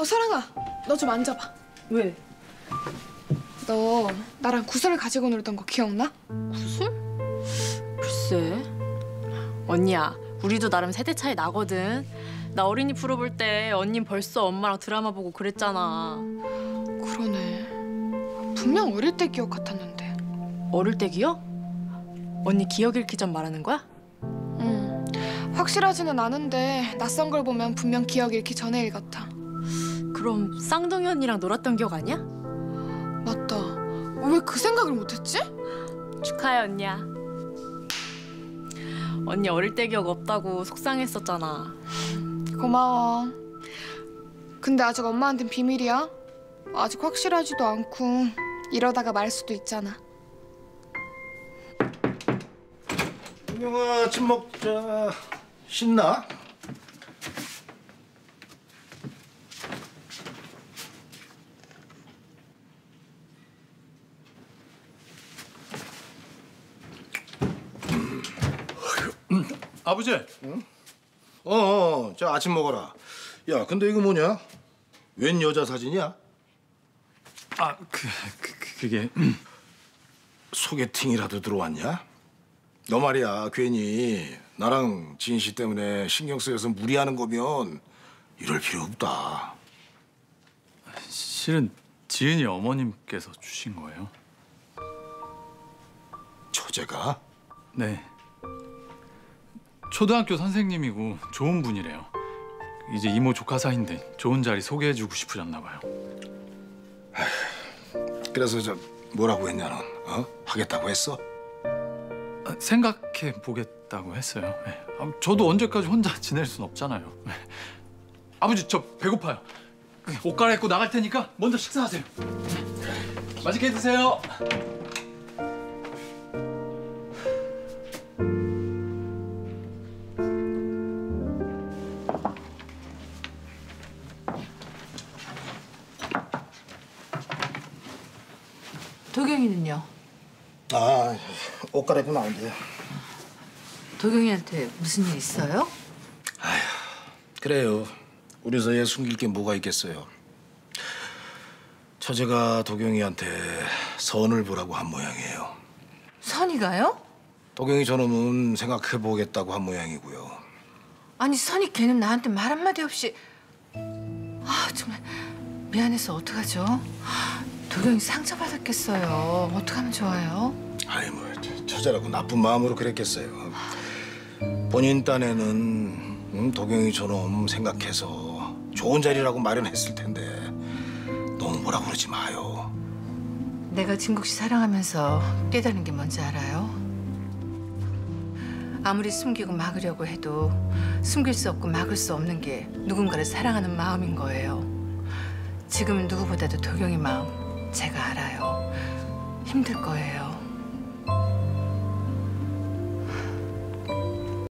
어 사랑아, 너 좀 앉아봐. 왜? 너 나랑 구슬을 가지고 놀던 거 기억나? 구슬? 글쎄. 언니야, 우리도 나름 세대 차이 나거든. 나 어린이 프로 볼때 언니 벌써 엄마랑 드라마 보고 그랬잖아. 그러네. 분명 어릴 때 기억 같았는데. 어릴 때 기억? 언니 기억 잃기 전 말하는 거야? 응. 확실하지는 않은데 낯선 걸 보면 분명 기억 잃기 전의 일 같아. 그럼 쌍둥이 언니랑 놀았던 기억 아니야? 맞다. 왜 그 생각을 못했지? 축하해 언니야. 언니 어릴 때 기억 없다고 속상했었잖아. 고마워. 근데 아직 엄마한텐 비밀이야. 아직 확실하지도 않고 이러다가 말 수도 있잖아. 은영아 아침 먹자 신나? 아버지, 어, 어, 자 아침 먹어라 야 근데 이거 뭐냐? 웬 여자 사진이야? 아, 그, 그, 그 그게 소개팅이라도 들어왔냐? 너 말이야 괜히 나랑 지인 씨 때문에 신경 쓰여서 무리하는 거면 이럴 필요 없다 실은 지은이 어머님께서 주신 거예요. 처제가? 네. 초등학교 선생님이고 좋은 분이래요. 이제 이모 조카 사이인데 좋은 자리 소개해주고 싶으셨나 봐요. 그래서 저 뭐라고 했냐 넌? 어? 하겠다고 했어? 아, 생각해 보겠다고 했어요. 네. 아, 저도 언제까지 혼자 지낼 순 없잖아요. 네. 아버지 저 배고파요. 옷 갈아입고 나갈 테니까 먼저 식사하세요. 네. 맛있게 드세요. 도경이는요? 아, 옷 갈아입고 나온대요 도경이한테 무슨 일 있어요? 그래요. 우리 사이에 숨길 게 뭐가 있겠어요. 처제가 도경이한테 선을 보라고 한 모양이에요. 선이가요? 도경이 저놈은 생각해 보겠다고 한 모양이고요. 아니 선이 걔는 나한테 말 한마디 없이 아 정말 미안해서 어떡하죠? 도경이 상처받았겠어요. 어떡하면 좋아요? 아이 뭐 저- 처제라고 나쁜 마음으로 그랬겠어요. 본인 딴에는 음, 도경이 저놈 생각해서 좋은 자리라고 마련했을 텐데 너무 뭐라 그러지 마요. 내가 진국 씨 사랑하면서 깨달은 게 뭔지 알아요? 아무리 숨기고 막으려고 해도 숨길 수 없고 막을 수 없는 게 누군가를 사랑하는 마음인 거예요. 지금은 누구보다도 도경이 마음 제가 알아요. 힘들 거예요.